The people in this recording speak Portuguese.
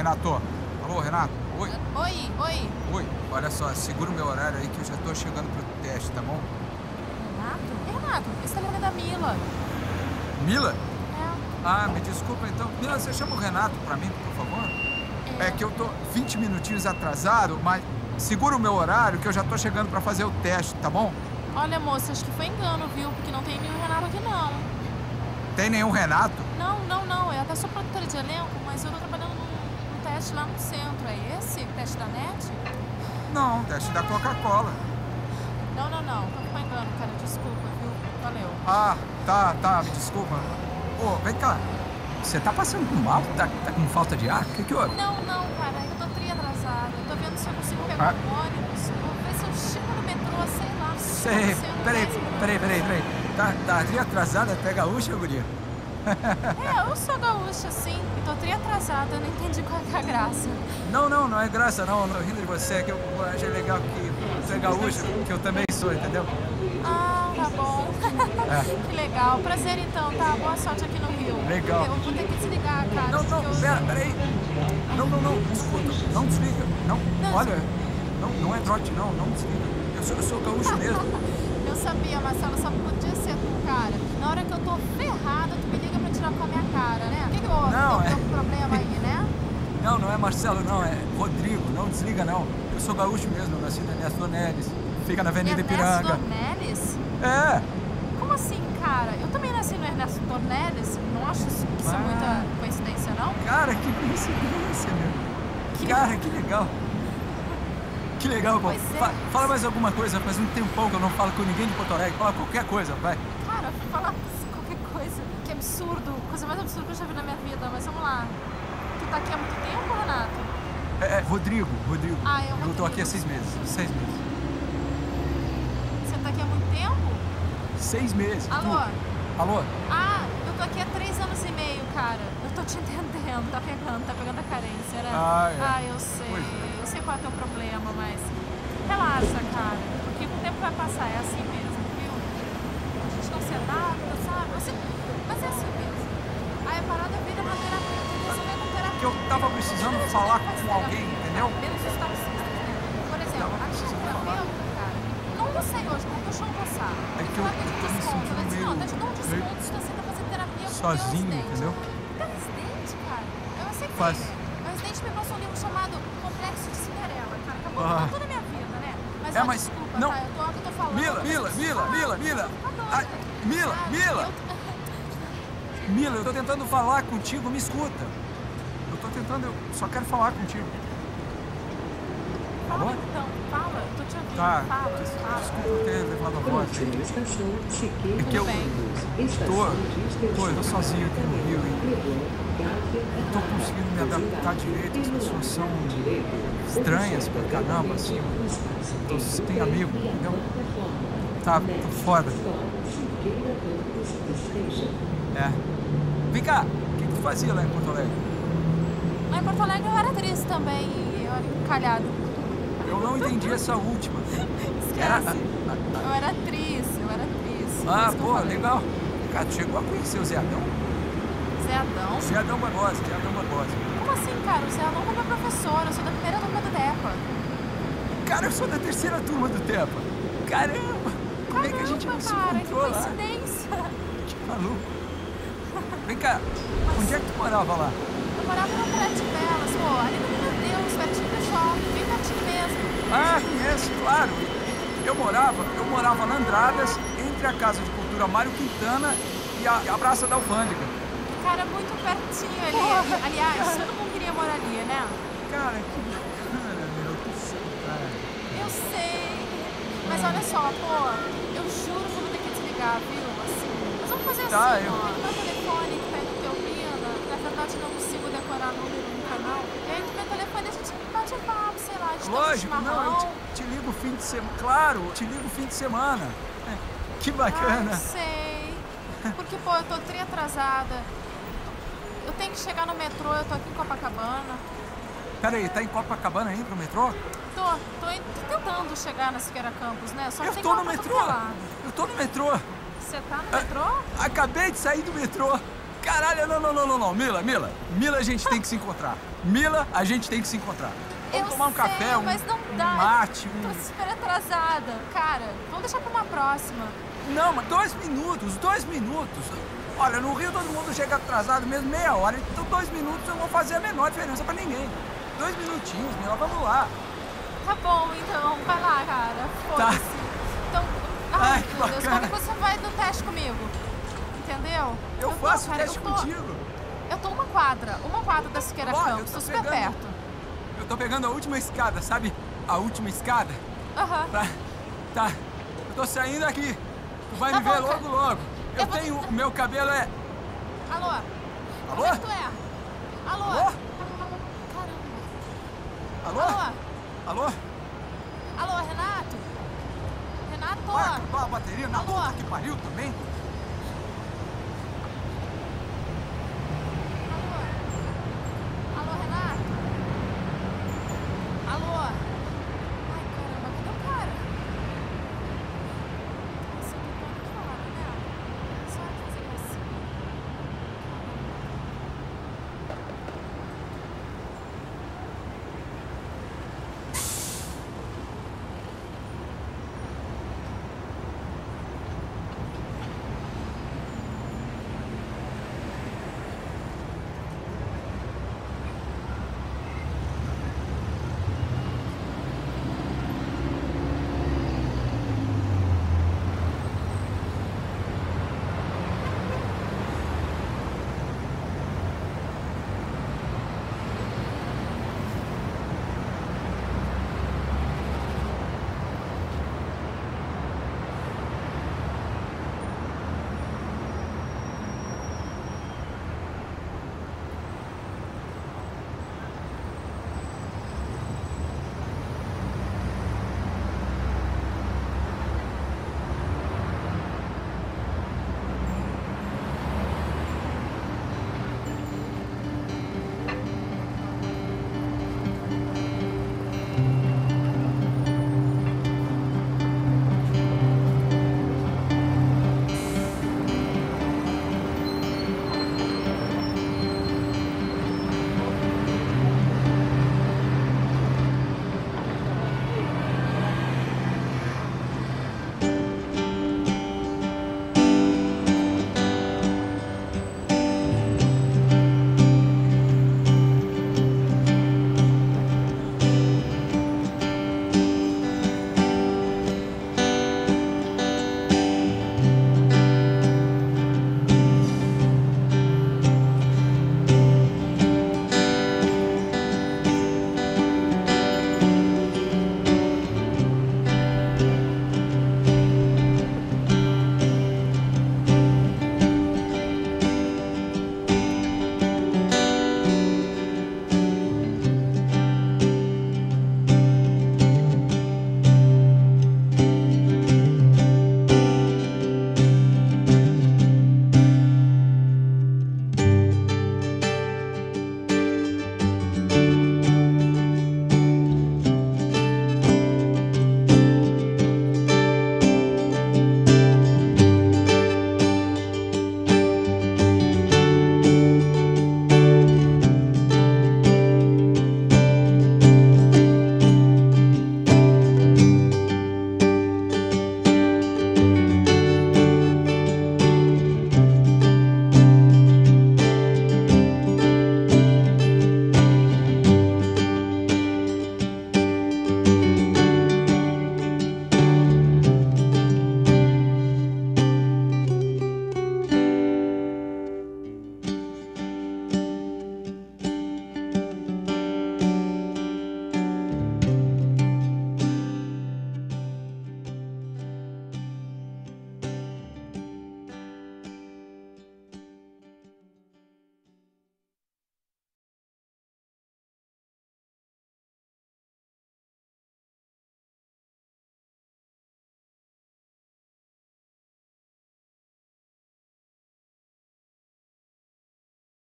Renato. Alô, Renato. Oi. Oi, oi. Oi. Olha só, segura o meu horário aí que eu já tô chegando pro teste, tá bom? Renato? Renato, esse telefone é da Mila. Mila? É. Ah, me desculpa então. Mila, você chama o Renato pra mim, por favor? É que eu tô 20 minutinhos atrasado, mas segura o meu horário que eu já tô chegando pra fazer o teste, tá bom? Olha, moça, acho que foi engano, viu? Porque não tem nenhum Renato aqui, não. Tem nenhum Renato? Não, não, não. Eu até sou produtora de elenco, mas eu tô trabalhando teste lá no centro. É esse? Teste da NET? Não, teste da Coca-Cola. Não, não, não. Então foi engano, cara. Desculpa, viu? Valeu. Ah, tá, tá, me desculpa. Ô, vem cá. Você tá passando mal? Tá, tá com falta de ar? O que que houve? Não, não, cara. Eu tô tri atrasada. Eu tô vendo se eu consigo pegar Ah. um ônibus. Vou ver se eu chego no metrô, sei lá. Sei. Peraí, peraí, peraí, peraí. Tá, tá ali atrasada até gaúcha, guria? É, eu sou gaúcha, sim. E tô tri atrasada. Eu não entendi qual é a graça. Não, não, não é graça não. Eu tô rindo de você, é que eu achei legal que você é gaúcha, que eu também sou, entendeu? Ah, tá bom. É. que legal. Prazer então, tá? Boa sorte aqui no Rio. Legal. Eu vou ter que desligar, cara. Não, não, eu... pera, peraí. Não, não, não, escuta, não desliga. Não, Não, olha, não, não é trote, não, não desliga. Eu sou, eu sou gaúcho mesmo. Eu sabia, Marcelo, só podia ser tu, cara. Na hora que eu tô ferrada, tu me liga pra tirar com a minha cara, né? O que que houve? Não, Tem é- um problema aí, né? Não, não é Marcelo, não, é Rodrigo, não desliga não. Eu sou gaúcho mesmo, eu nasci na Ernesto Donelis. Fica na Avenida Ernesto Ipiranga. É, Como assim, cara? Eu também nasci no Ernesto Dornelles. Não acho isso, que isso é Ah. muita coincidência, não? cara, que coincidência, meu. Que- Cara, que legal. Que legal, pô. É. Fa- fala mais alguma coisa, faz um tempão que eu não falo com ninguém de Porto Alegre. Fala qualquer coisa, vai. Cara, falar qualquer coisa. Que absurdo. Coisa mais absurda que eu já vi na minha vida. Mas vamos lá. Tá aqui há muito tempo, Renato? É, é, Rodrigo, Rodrigo. Ah, é o Eu tô aqui há Rodrigo. seis meses. Seis meses. Você tá aqui há muito tempo? Seis meses. tu. Alô? Alô? Ah, eu tô aqui há três anos e meio, cara. Eu tô te entendendo. Tá pegando, tá pegando a carência, né? Ah, é. Ah, eu sei. Pois é. Eu sei qual é o teu problema, mas relaxa, cara. Porque com o tempo vai passar. É assim mesmo, viu? A gente não se adapta, sabe? Mas é assim mesmo. Aí a parada vira pra terapia. entendeu? Você vai com terapia. Que eu tava precisando falar faz com alguém, entendeu? Menos os taxistas, né? Por exemplo, Tava a minha precisando terapeuta, cara, não almocei hoje, não deixou almoçar. É que eu tô me desconto. Ela disse, sentindo não, tá te dando um desconto se você tá fazendo terapia com sozinho, entendeu? Meus dentes, cara. Eu aceitei, Faz. né? Meus dentes me passou um livro chamado Complexo de Cinderela, cara. Acabou Ah. toda a minha vida, né? Mas, É, ó, mas desculpa, não. tá? Eu tô, eu tô falando. Mila, eu Mila, tô Mila, falando, Mila, Mila. Tá Mila? Mila. Eu- Mila, eu tô tentando falar contigo, me escuta. Eu tô tentando, eu só quero falar contigo. Fala, Alô? então, fala. Eu tô te ouvindo. Tá, Fala, des- fala. desculpa eu ter levado a voz. É que eu tô, tô, eu tô sozinho aqui no Rio e Não tô conseguindo me adaptar direito. As pessoas são estranhas pra caramba, assim. Tô sem amigo, entendeu? Tá, tô foda. É. Vem cá, o que tu fazia lá em Porto Alegre? Lá em Porto Alegre eu era atriz também. E eu era encalhado. Eu não entendi essa última. Esquece. Eu era atriz, eu era atriz. Ah, pô, legal. Cara, tu chegou a conhecer o Zé Adão? Zé Adão? Zé Adão Barbosa, Zé Adão Barbosa. Como assim, cara? O Zé Adão foi meu professor. Eu sou da primeira turma do DEPA. Cara, eu sou da terceira turma do Tepa. Caramba! Como é que a gente não Caramba, se cara, que encontrou lá? coincidência. Que maluco. Vem cá, onde é que tu morava lá? Morava no Praia de Belas, pô, ali no Meu Deus, pertinho do shopping, bem pertinho mesmo. Ah, conheço, claro. Eu morava, eu morava na Andradas, entre a Casa de Cultura Mário Quintana e a, a Praça da Alfândega. Cara, muito pertinho ali. ali. Aliás, todo mundo queria morar ali, né? Cara, que bacana, meu. Que saudade. Eu sei. Mas olha só, pô, eu juro que eu vou ter que desligar, viu? Assim, mas vamos fazer Tá, assim, eu- ó. Meu telefone que tá aí no teu pina, na verdade não decorar número no canal. E aí meu telefone a gente bate papo, sei lá, um Lógico, não, eu te, te ligo fim de semana. Claro, te ligo fim de semana. É, Que bacana. Ai, sei. Porque, pô, eu tô tri atrasada. Eu tenho que chegar no metrô, eu tô aqui em Copacabana. Pera aí, tá em Copacabana aí pro metrô? Tô, tô, tô tentando chegar na Siqueira Campos, né? Só que Eu tô no metrô! Eu tô no metrô! Você tá no metrô? Acabei de sair do metrô! Caralho, não, não, não, não, não. Mila, Mila. Mila, a gente tem que se encontrar. Mila, a gente tem que se encontrar. Vamos eu tomar um sei, café, um, mas não um dá. mate, Tô um... super atrasada. Cara, vamos deixar pra uma próxima. Não, mas dois minutos, dois minutos. Olha, no Rio todo mundo chega atrasado mesmo meia hora, então dois minutos não vão fazer a menor diferença pra ninguém. Dois minutinhos, Mila, vamos lá. Tá bom, então. Vai lá, cara. Foda-se. Então, ai, Ai, que meu Deus, bacana. quando você vai no teste comigo? Entendeu? Eu, tô, faço cara, teste eu tô, contigo. Eu tô uma quadra, uma quadra da Siqueira eu Campos, tô tô super pegando. perto. Eu tô pegando a última escada, sabe? A última escada. Aham. Pra... Tá. Eu tô saindo aqui. Tu vai Tá me ver bom, logo, cara. logo. Eu Eu vou- tenho. O meu cabelo é. Alô? Alô? Como é que tu é? Alô? Alô? Caramba. Alô? Alô? Alô? Alô, Renato? Renato? Vai acabar a bateria na Alô? puta que pariu também?